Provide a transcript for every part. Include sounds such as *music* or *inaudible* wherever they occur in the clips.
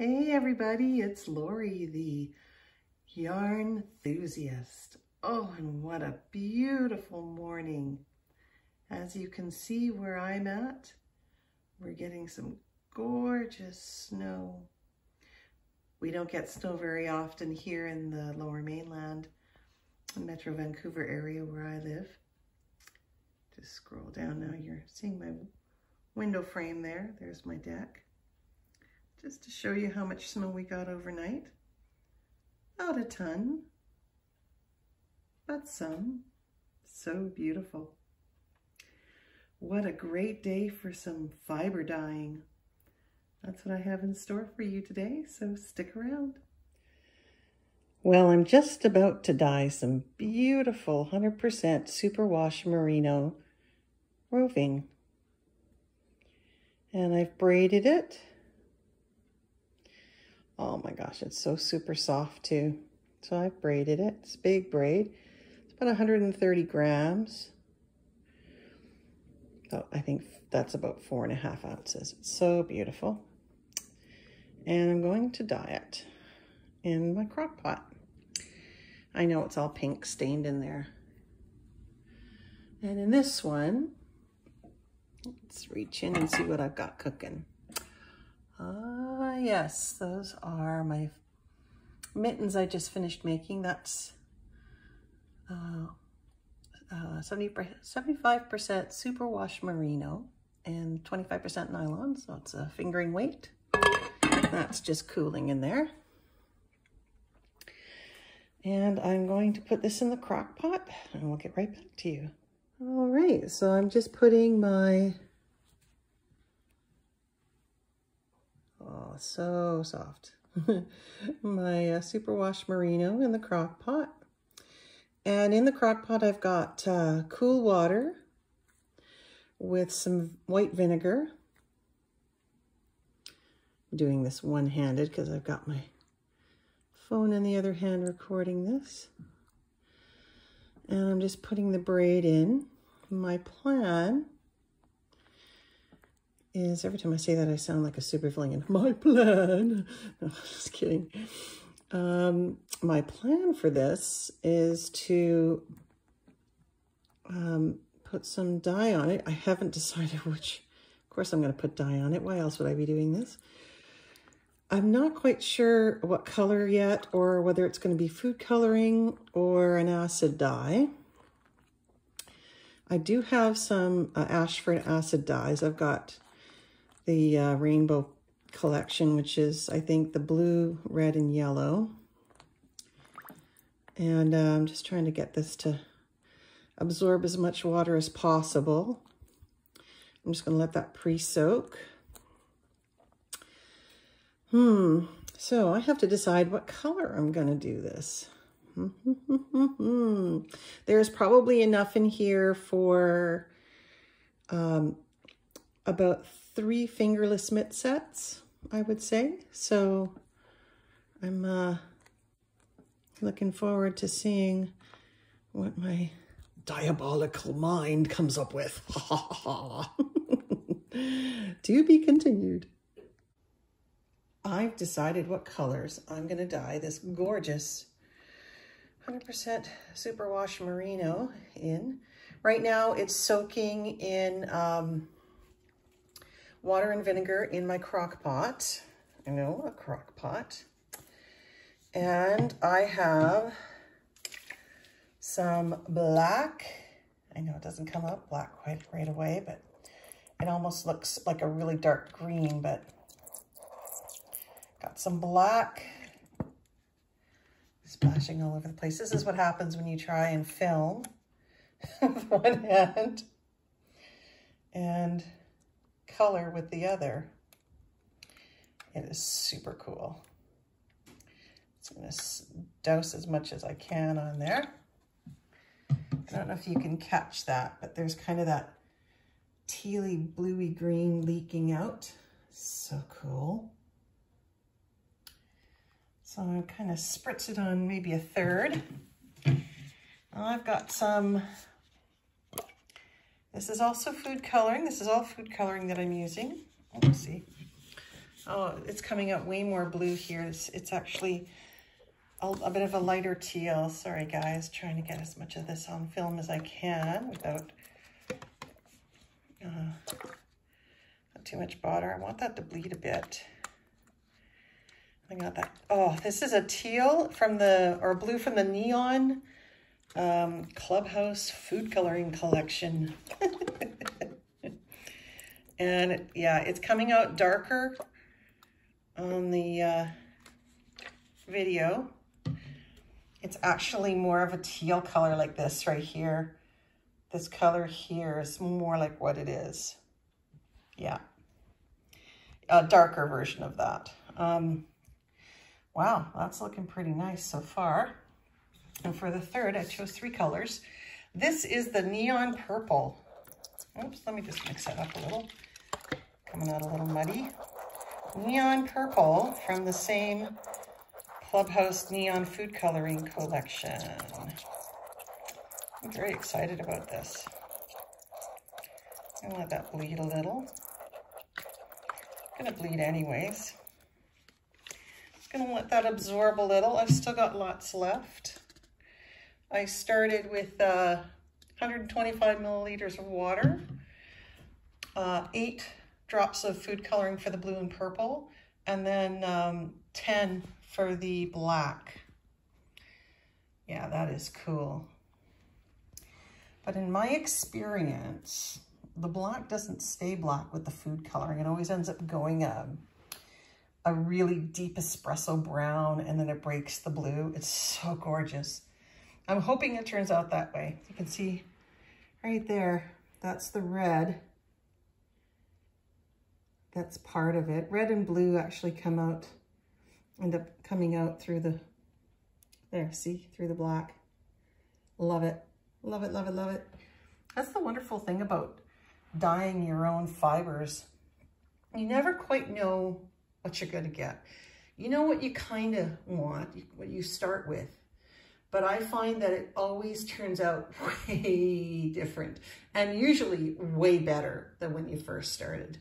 Hey everybody, it's Lori, the yarn enthusiast. Oh, and what a beautiful morning. As you can see where I'm at, we're getting some gorgeous snow. We don't get snow very often here in the lower mainland, Metro Vancouver area where I live. Just scroll down now, you're seeing my window frame there. There's my deck just to show you how much snow we got overnight. Not a ton, but some. So beautiful. What a great day for some fiber dyeing. That's what I have in store for you today, so stick around. Well, I'm just about to dye some beautiful 100% superwash merino roving. And I've braided it Oh my gosh, it's so super soft too. So I've braided it. It's big braid. It's about 130 grams. Oh, I think that's about four and a half ounces. It's so beautiful. And I'm going to dye it in my crock pot. I know it's all pink stained in there. And in this one, let's reach in and see what I've got cooking. Ah, yes, those are my mittens I just finished making. That's uh, uh, 70, 75% superwash merino and 25% nylon, so it's a fingering weight. That's just cooling in there. And I'm going to put this in the crock pot and we'll get right back to you. All right, so I'm just putting my so soft. *laughs* My uh, superwash merino in the crock pot. And in the crock pot, I've got uh, cool water with some white vinegar. I'm doing this one-handed because I've got my phone in the other hand recording this. And I'm just putting the braid in. My plan is every time I say that, I sound like a super supervillain. *laughs* My plan. *laughs* No, just kidding. Um, my plan for this is to um, put some dye on it. I haven't *laughs* decided which. Of course, I'm going to put dye on it. Why else would I be doing this? I'm not quite sure what color yet or whether it's going to be food coloring or an acid dye. I do have some uh, Ashford acid dyes. I've got the uh, rainbow collection, which is, I think, the blue, red, and yellow. And uh, I'm just trying to get this to absorb as much water as possible. I'm just going to let that pre-soak. Hmm, so I have to decide what color I'm going to do this. *laughs* There's probably enough in here for um, about three fingerless mitt sets, I would say. So I'm uh, looking forward to seeing what my diabolical mind comes up with. *laughs* to be continued. I've decided what colors I'm going to dye this gorgeous 100% superwash merino in. Right now it's soaking in um, water and vinegar in my crock pot. I know, a crock pot. And I have some black. I know it doesn't come up black quite right away, but it almost looks like a really dark green, but got some black splashing all over the place. This is what happens when you try and film *laughs* with one hand. And color with the other. It is super cool. So I'm going to dose as much as I can on there. I don't know if you can catch that, but there's kind of that tealy bluey green leaking out. So cool. So I'm kind of spritz it on maybe a third. I've got some this is also food coloring. This is all food coloring that I'm using. Let's see. Oh, it's coming out way more blue here. It's, it's actually a, a, bit of a lighter teal. Sorry, guys. Trying to get as much of this on film as I can without uh, not too much butter. I want that to bleed a bit. I got that. Oh, this is a teal from the, or blue from the Neon um, Clubhouse Food Coloring Collection. *laughs* and yeah, it's coming out darker on the uh, video. It's actually more of a teal color like this right here. This color here is more like what it is. Yeah. A darker version of that. Um, wow, that's looking pretty nice so far. And for the third, I chose three colors. This is the neon purple. Oops, let me just mix that up a little. Coming out a little muddy. Neon purple from the same Clubhouse Neon Food Coloring Collection. I'm very excited about this. I'm gonna let that bleed a little. It's gonna bleed anyways. Just gonna let that absorb a little. I've still got lots left. I started with uh, 125 milliliters of water, uh, eight drops of food coloring for the blue and purple, and then um, 10 for the black. Yeah, that is cool. But in my experience, the black doesn't stay black with the food coloring. It always ends up going um, a really deep espresso brown and then it breaks the blue. It's so gorgeous. I'm hoping it turns out that way. You can see right there, that's the red. That's part of it. Red and blue actually come out, end up coming out through the, there, see, through the black. Love it. Love it, love it, love it. That's the wonderful thing about dyeing your own fibers. You never quite know what you're going to get. You know what you kind of want, what you start with. But I find that it always turns out *laughs* way different and usually way better than when you first started.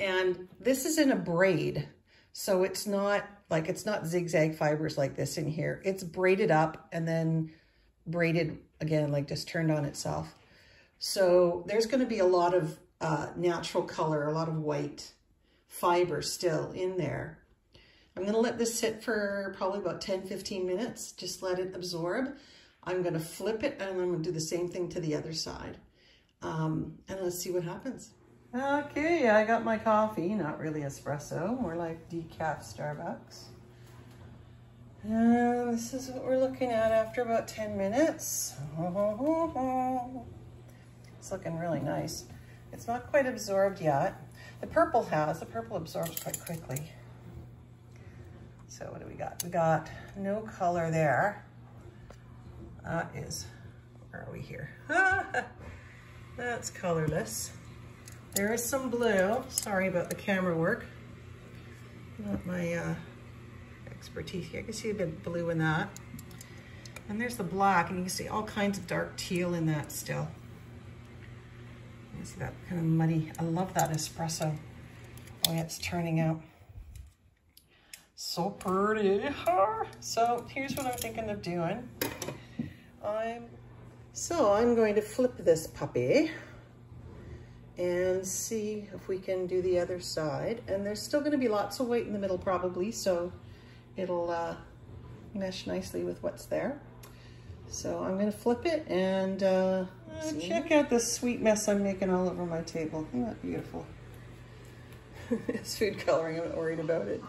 And this is in a braid. So it's not like, it's not zigzag fibers like this in here. It's braided up and then braided again, like just turned on itself. So there's going to be a lot of uh, natural color, a lot of white fiber still in there. I'm going to let this sit for probably about 10, 15 minutes. Just let it absorb. I'm going to flip it and I'm going to do the same thing to the other side. Um, and let's see what happens. Okay, I got my coffee, not really espresso, more like decaf Starbucks. And this is what we're looking at after about 10 minutes. *laughs* It's looking really nice. It's not quite absorbed yet. The purple has, the purple absorbs quite quickly. So what do we got? We got no color there. That is, where are we here? *laughs* That's colorless. There is some blue. Sorry about the camera work. Not my uh, expertise here. I can see a bit of blue in that. And there's the black, and you can see all kinds of dark teal in that still. You see that kind of muddy. I love that espresso. Oh, yeah, it's turning out. So pretty. *laughs* So here's what I'm thinking of doing. I'm so I'm going to flip this puppy and see if we can do the other side. And there's still going to be lots of white in the middle probably, so it'll uh, mesh nicely with what's there. So I'm gonna flip it and uh, check out the sweet mess I'm making all over my table. Isn't that beautiful? *laughs* it's food coloring, I'm not worried about it.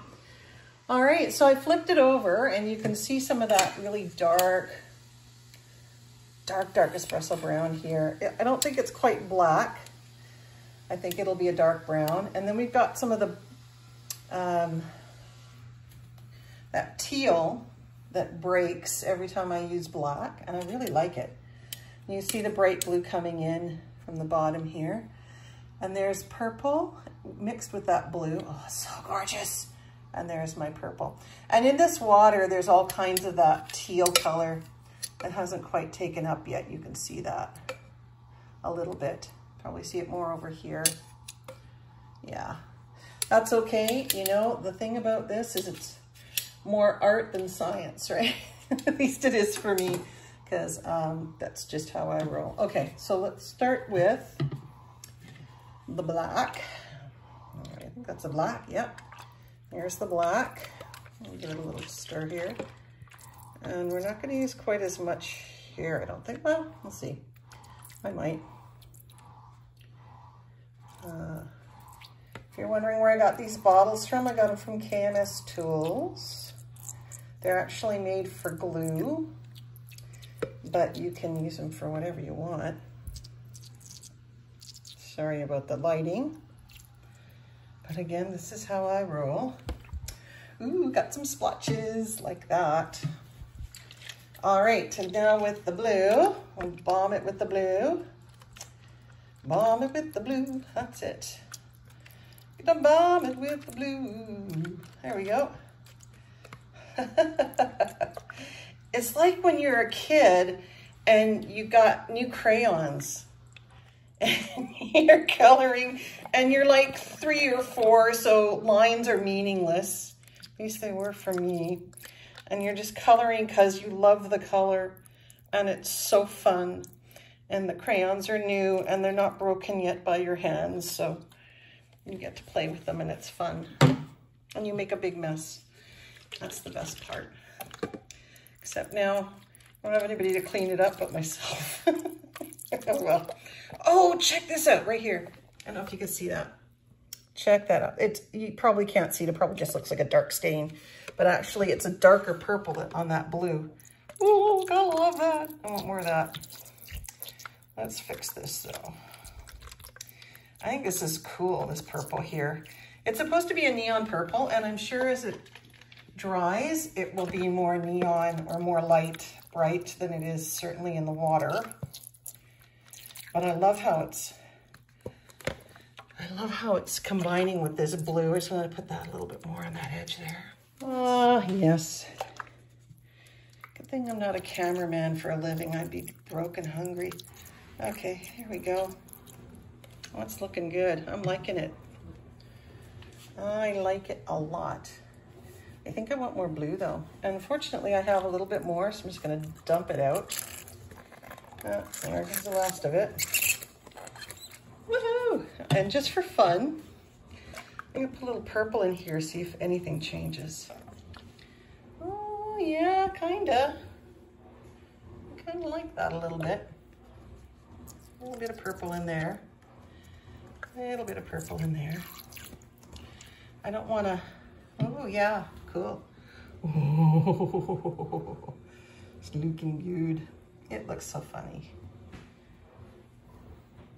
All right, so I flipped it over and you can see some of that really dark, dark, dark espresso brown here. I don't think it's quite black. I think it'll be a dark brown. And then we've got some of the um, that teal that breaks every time I use black, and I really like it. You see the bright blue coming in from the bottom here. And there's purple mixed with that blue. Oh, so gorgeous. And there's my purple. And in this water, there's all kinds of that teal color that hasn't quite taken up yet. You can see that a little bit. Probably see it more over here. Yeah. That's okay. You know, the thing about this is it's more art than science, *laughs* right? At least it is for me because um, that's just how I roll. Okay, so let's start with the black. I think that's a black, yep. Here's the black. Me give it a little stir here. And we're not gonna use quite as much here, I don't think. Well, we'll see. I might. Uh, if you're wondering where I got these bottles from, I got them from KMS Tools. They're actually made for glue, but you can use them for whatever you want. Sorry about the lighting. But again, this is how I roll. Ooh, got some splotches like that. All right, and now with the blue, we'll bomb it with the blue. Bomb it with the blue, that's it. Gonna bomb it with the blue. There we go. *laughs* it's like when you're a kid and you got new crayons *laughs* and you're coloring and you're like three or four, so lines are meaningless. At least they were for me and you're just coloring because you love the color and it's so fun. And the crayons are new and they're not broken yet by your hands. So you get to play with them and it's fun. And you make a big mess. That's the best part. Except now I don't have anybody to clean it up but myself. oh *laughs* well. Oh, check this out right here. I don't know if you can see that. Check that out. It's You probably can't see it. It probably just looks like a dark stain but actually it's a darker purple on that blue. Oh, I love that. I want more of that. Let's fix this though. I think this is cool, this purple here. It's supposed to be a neon purple, and I'm sure as it dries, it will be more neon or more light, bright than it is certainly in the water. But I love how it's, I love how it's combining with this blue. I just want to put that a little bit more on that edge there. Oh, yes. Good thing I'm not a cameraman for a living. I'd be broke and hungry. Okay, here we go. Oh, it's looking good. I'm liking it. I like it a lot. I think I want more blue though. Unfortunately, I have a little bit more, so I'm just gonna dump it out. Oh, the last of it. And just for fun, I'm gonna put a little purple in here, see if anything changes. Oh yeah, kinda. I kinda like that a little bit. A little bit of purple in there. A little bit of purple in there. I don't wanna, oh yeah, cool. Oh, it's looking good. It looks so funny.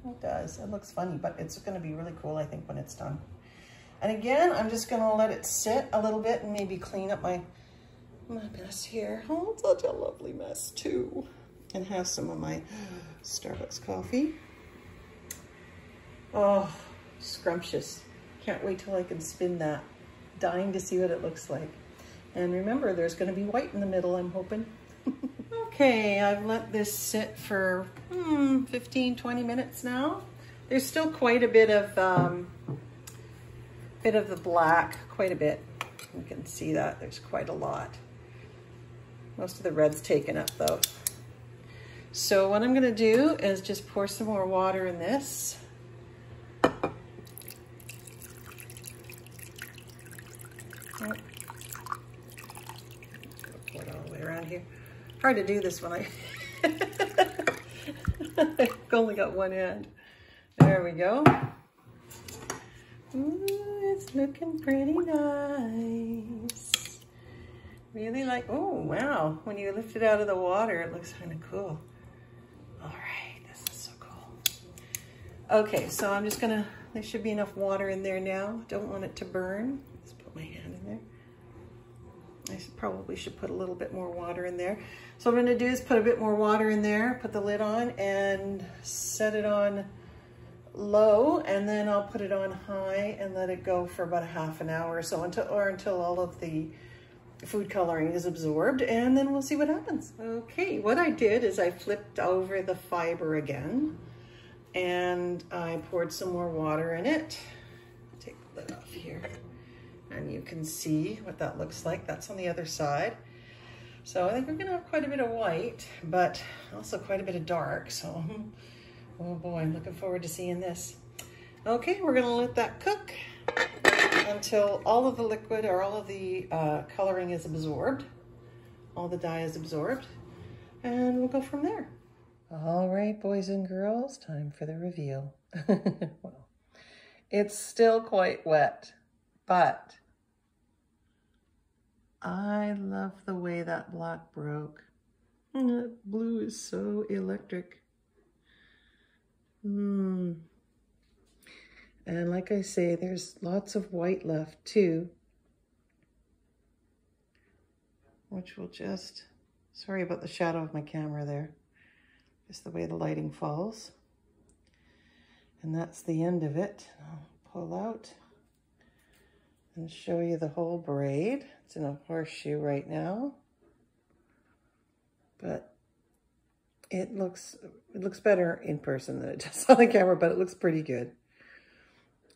It does, it looks funny, but it's gonna be really cool, I think, when it's done. And again, I'm just gonna let it sit a little bit and maybe clean up my, my mess here. Oh, such a lovely mess too. And have some of my Starbucks coffee. Oh, scrumptious. Can't wait till I can spin that. Dying to see what it looks like. And remember, there's gonna be white in the middle, I'm hoping. *laughs* okay, I've let this sit for hmm, 15, 20 minutes now. There's still quite a bit of um, bit of the black, quite a bit. You can see that, there's quite a lot. Most of the red's taken up though. So what I'm gonna do is just pour some more water in this. Pour it all the way around here. Hard to do this when I I've *laughs* only got one end. There we go. Ooh it's looking pretty nice. Really like, oh, wow. When you lift it out of the water, it looks kind of cool. All right, this is so cool. Okay, so I'm just gonna, there should be enough water in there now. Don't want it to burn. Let's put my hand in there. I probably should put a little bit more water in there. So what I'm gonna do is put a bit more water in there, put the lid on and set it on low and then I'll put it on high and let it go for about a half an hour or so until or until all of the food coloring is absorbed and then we'll see what happens. Okay, what I did is I flipped over the fiber again and I poured some more water in it. Take that off here. And you can see what that looks like. That's on the other side. So I think we're gonna have quite a bit of white, but also quite a bit of dark. So, *laughs* oh boy, I'm looking forward to seeing this. Okay, we're gonna let that cook until all of the liquid or all of the uh, coloring is absorbed. All the dye is absorbed and we'll go from there. All right, boys and girls, time for the reveal. *laughs* well, it's still quite wet, but I love the way that block broke. That blue is so electric. Hmm. And like I say, there's lots of white left too, which will just, sorry about the shadow of my camera there, just the way the lighting falls. And that's the end of it. I'll pull out and show you the whole braid. It's in a horseshoe right now, but it looks it looks better in person than it *laughs* does on the camera, but it looks pretty good.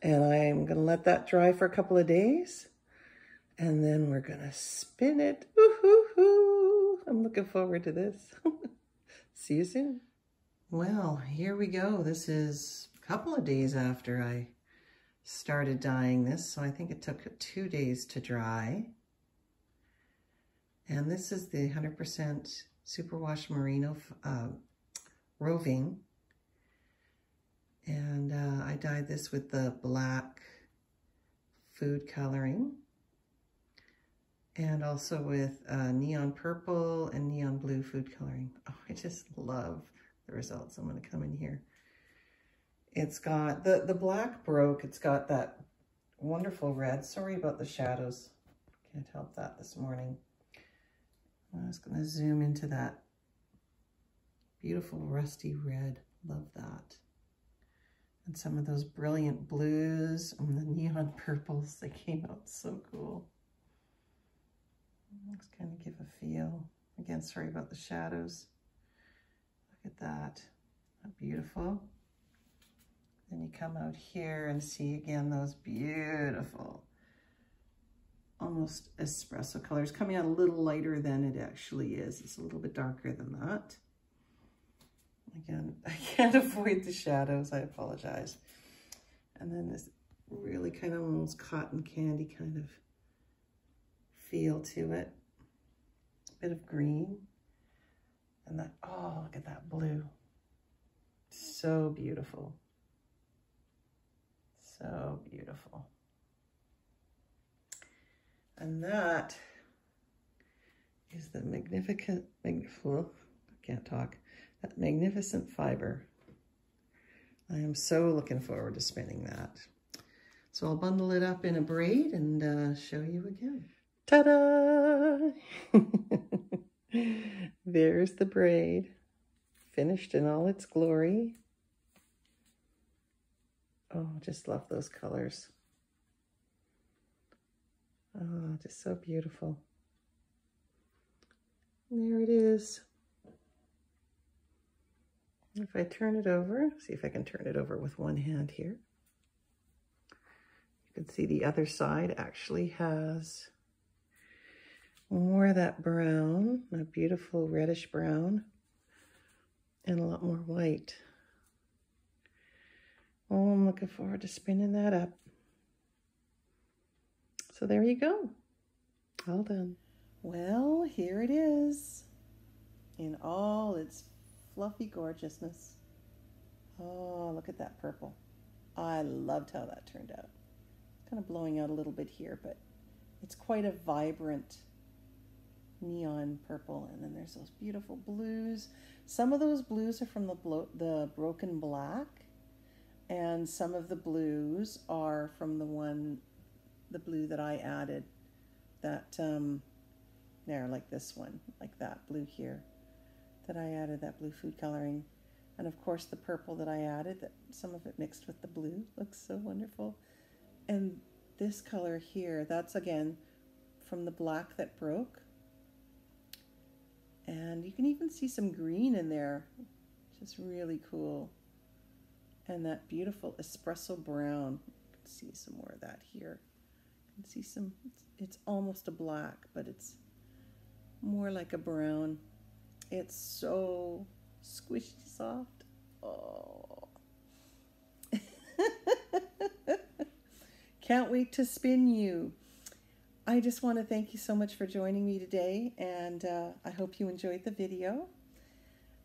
And I'm to let that dry for a couple of days. And then we're to spin it. I'm looking forward to this. *laughs* See you soon. Well, here we go. This is a couple of days after I started dyeing this. So I think it took two days to dry. And this is the 100% Superwash Merino uh, Roving and uh, I dyed this with the black food coloring and also with uh, neon purple and neon blue food coloring. Oh, I just love the results. I'm going to come in here. It's got, the, the black broke, it's got that wonderful red. Sorry about the shadows. Can't help that this morning. I'm just going to zoom into that beautiful rusty red. Love that and some of those brilliant blues and the neon *laughs* purples. They came out so cool. Let's kind of give a feel. Again, sorry about the shadows. Look at that. How beautiful. Then you come out here and see again those beautiful, almost espresso colors coming out a little lighter than it actually is. It's a little bit darker than that. Again, *laughs* I can't avoid the shadows. I apologize. And then this really kind of almost cotton candy kind of feel to it. A bit of green. And that, oh, look at that blue. So beautiful. So beautiful. And that is the magnificent, magnificent, I can't talk, that magnificent fiber. I am so looking forward to spinning that. So I'll bundle it up in a braid and uh, show you again. Ta-da! *laughs* There's the braid, finished in all its glory. Oh, just love those colors. Oh, just so beautiful. And there it is. If I turn it over, see if I can turn it over with one hand here. You can see the other side actually has more of that brown, that beautiful reddish brown, and a lot more white. Oh, I'm looking forward to spinning that up. So there you go. All done. Well, here it is in all its fluffy gorgeousness. Oh, look at that purple. I loved how that turned out. Kind of blowing out a little bit here, but it's quite a vibrant neon purple. And then there's those beautiful blues. Some of those blues are from the, the broken black, and some of the blues are from the one, the blue that I added. That, um, there, like this one, like that blue here that I added, that blue food coloring. And of course the purple that I added, that some of it mixed with the blue, looks so wonderful. And this color here, that's again from the black that broke. And you can even see some green in there, is really cool. And that beautiful espresso brown, see some more of that here. You can see some, it's, it's almost a black, but it's more like a brown. It's so squishy soft. Oh. *laughs* Can't wait to spin you. I just want to thank you so much for joining me today, and uh, I hope you enjoyed the video.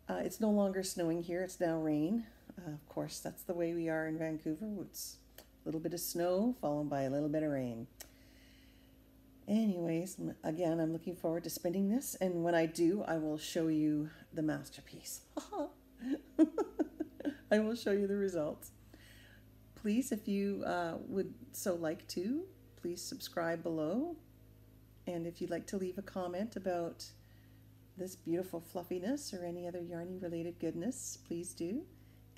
Uh, it's no longer snowing here, it's now rain. Uh, of course, that's the way we are in Vancouver. It's a little bit of snow followed by a little bit of rain. Anyways, again, I'm looking forward to spinning this, and when I do, I will show you the masterpiece. *laughs* I will show you the results. Please, if you uh, would so like to, please subscribe below. And if you'd like to leave a comment about this beautiful fluffiness or any other yarny related goodness, please do.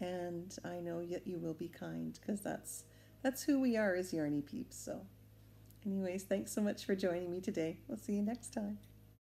And I know that you will be kind because that's that's who we are as yarny peeps. So anyways, thanks so much for joining me today. We'll see you next time.